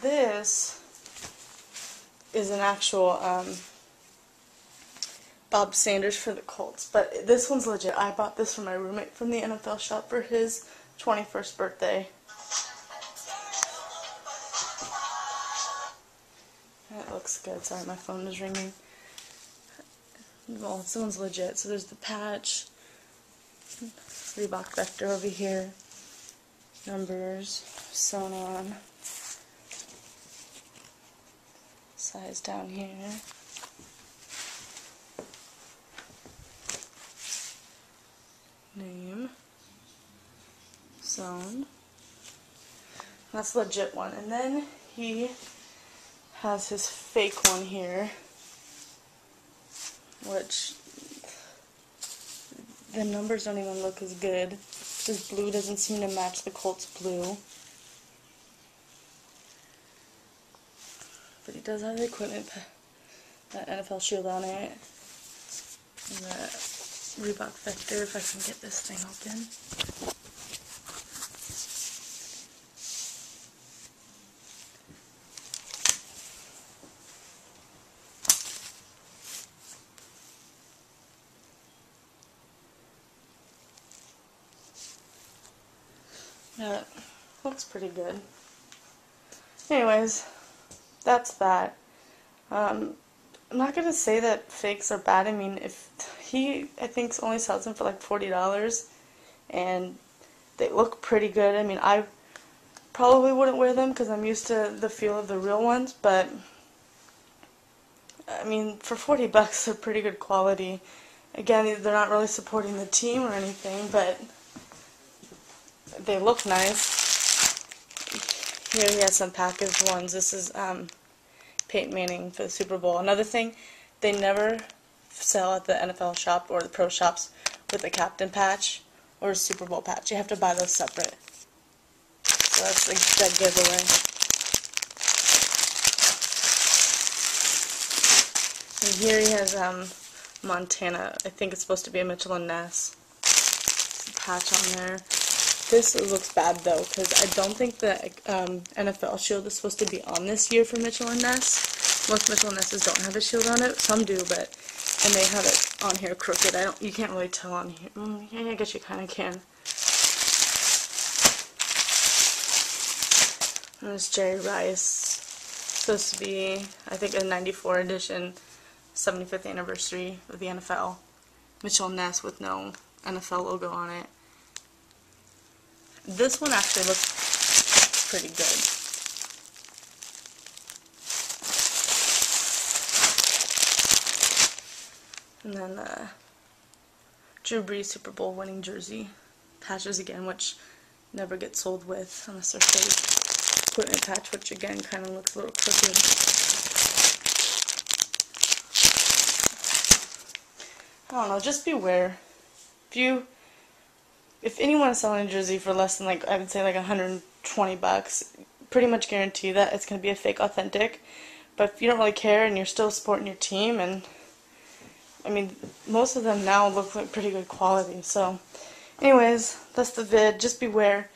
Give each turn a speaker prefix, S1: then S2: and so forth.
S1: this is an actual um, Bob Sanders for the Colts. But this one's legit. I bought this for my roommate from the NFL shop for his 21st birthday. It looks good. Sorry, my phone is ringing. Well, this one's legit. So there's the patch, Reebok Vector over here, numbers sewn on, size down here. Name, Zone. That's legit one. And then he has his fake one here, which the numbers don't even look as good. This blue doesn't seem to match the Colts blue. But he does have the equipment, that NFL shield on it. And that Reebok Vector, if I can get this thing open. Yeah, looks pretty good. Anyways, that's that. Um, I'm not gonna say that fakes are bad. I mean, if he, I think, only sells them for like forty dollars, and they look pretty good. I mean, I probably wouldn't wear them because I'm used to the feel of the real ones, but I mean, for forty bucks, they're pretty good quality. Again, they're not really supporting the team or anything, but they look nice. Here he has some packaged ones. This is um, Peyton Manning for the Super Bowl. Another thing, they never sell at the NFL shop or the pro shops with a captain patch or a Super Bowl patch. You have to buy those separate. So that's a dead giveaway. And here he has um, Montana. I think it's supposed to be a Mitchell and Ness patch on there. This looks bad though, because I don't think the um, NFL shield is supposed to be on this year for Mitchell and Ness. Most Mitchell and Nesses don't have a shield on it. Some do, but and they have it on here crooked. I don't. You can't really tell on here. Mm, I guess you kind of can. And this Jerry Rice supposed to be, I think, a '94 edition, 75th anniversary of the NFL. Mitchell Ness with no NFL logo on it. This one actually looks pretty good. And then uh, Drew Brees Super Bowl winning jersey patches again, which never get sold with unless they're fake equipment patch, which again kind of looks a little crooked. I don't know, just beware. If you if anyone is selling a jersey for less than like I would say like 120 bucks, pretty much guarantee that it's going to be a fake authentic. But if you don't really care and you're still supporting your team and I mean most of them now look like pretty good quality. So anyways, that's the vid. Just beware.